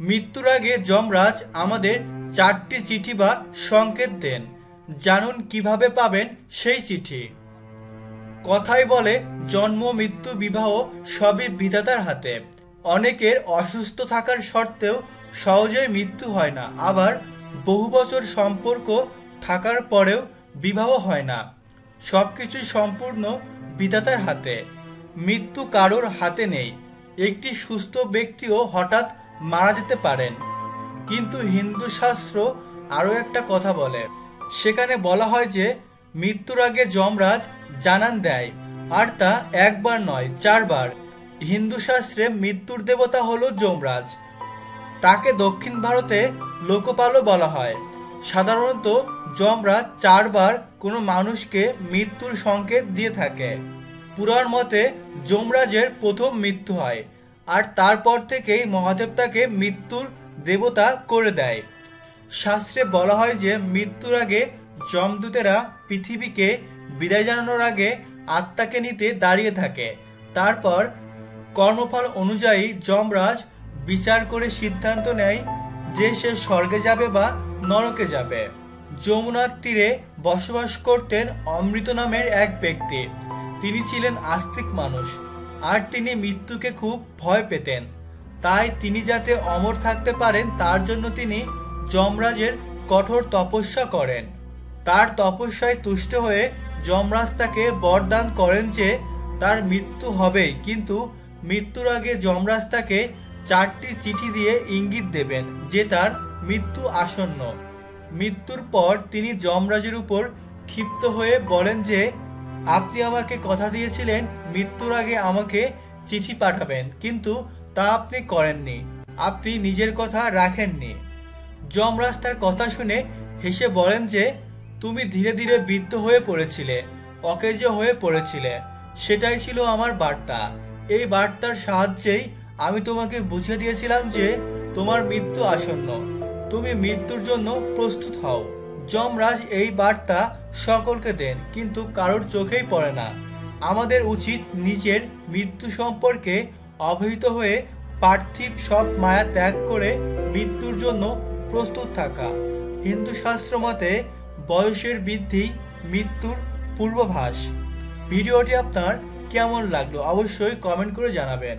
মৃত্যুর আগে যমরাজ আমাদের চারটি চিঠি বা সংকেত দেন। জানুন কীভাবে পাবেন সেই চিঠি। কথাই বলে, জন্ম, মৃত্যু, বিবাহ সবই বিধাতার হাতে। অনেকের অসুস্থ থাকার সত্ত্বেও সহজেই মৃত্যু হয় না। আবার বহু বছর সম্পর্ক থাকার পরেও বিবাহ হয় না। সবকিছু সম্পূর্ণ বিধাতার হাতে। মৃত্যু কারোর হাতে নেই। একটি সুস্থ ব্যক্তিও হঠাৎ মারা যেতে পারেন। কিন্তু হিন্দু শাস্ত্র আরও একটা কথা বলে। সেখানে বলা হয় যে, মৃত্যুর আগে যমরাজ জানান দেয়, আর তা একবার নয়, চারবার। হিন্দু শাস্ত্রে মৃত্যুর দেবতা হলো যমরাজ। তাকে দক্ষিণ ভারতে লোকপালও বলা হয়। সাধারণত যমরাজ চারবার কোনো মানুষকে মৃত্যুর সংকেত দিয়ে থাকে। পুরাণ মতে যমরাজের প্রথম মৃত্যু হয়। আর তারপর থেকেই মহাদেব তাকে মৃত্যুর দেবতা করে দেয়। শাস্ত্রে বলা হয় যে মৃত্যুর আগে যমদূতেরা পৃথিবীকে বিদায় জানানোর আগে আত্মাকে নিতে দাঁড়িয়ে থাকে। তারপর কর্মফল অনুযায়ী যমরাজ বিচার করে সিদ্ধান্ত নেয় যে সে স্বর্গে যাবে বা নরকে যাবে। যমুনার তীরে বসবাস করতেন অমৃত নামের এক ব্যক্তি। তিনি ছিলেন আস্তিক মানুষ। আর তিনি মৃত্যুকে খুব ভয় পেতেন। তাই তিনি যাতে অমর থাকতে পারেন, তার জন্য তিনি যমরাজের কঠোর তপস্যা করেন। তার তপস্যায় তুষ্ট হয়ে যমরাজ তাকে বরদান করেন যে তার মৃত্যু হবেই, কিন্তু মৃত্যুর আগে যমরাজ তাকে চারটি চিঠি দিয়ে ইঙ্গিত দেবেন যে তার মৃত্যু আসন্ন। মৃত্যুর পর তিনি যমরাজের উপর ক্ষিপ্ত হয়ে বলেন যে আপনি আমাকে কথা দিয়েছিলেন, মৃত্যুর আগে আমাকে চিঠি পাঠাবেন, কিন্তু তা আপনি করেননি। আপনি নিজের কথা রাখেননি। যমরাজ তার কথা শুনে হেসে বলেন যে, তুমি ধীরে ধীরে বৃদ্ধ হয়ে পড়েছিলে, অকেজ হয়ে পড়েছিলে। সেটাই ছিল আমার বার্তা। এই বার্তার সাহায্যেই আমি তোমাকে বুঝিয়ে দিয়েছিলাম যে, তোমার মৃত্যু আসন্ন। তুমি মৃত্যুর জন্য প্রস্তুত হও। যমরাজ এই বার্তা সকলকে দেন, কিন্তু কারোর চোখেই পড়ে না। আমাদের উচিত নিজের মৃত্যু সম্পর্কে অবহিত হয়ে পার্থিব সব মায়া ত্যাগ করে মৃত্যুর জন্য প্রস্তুত থাকা। হিন্দু শাস্ত্র মতে, বয়সের বৃদ্ধি মৃত্যুর পূর্বাভাস। ভিডিওটি আপনার কেমন লাগল অবশ্যই কমেন্ট করে জানাবেন।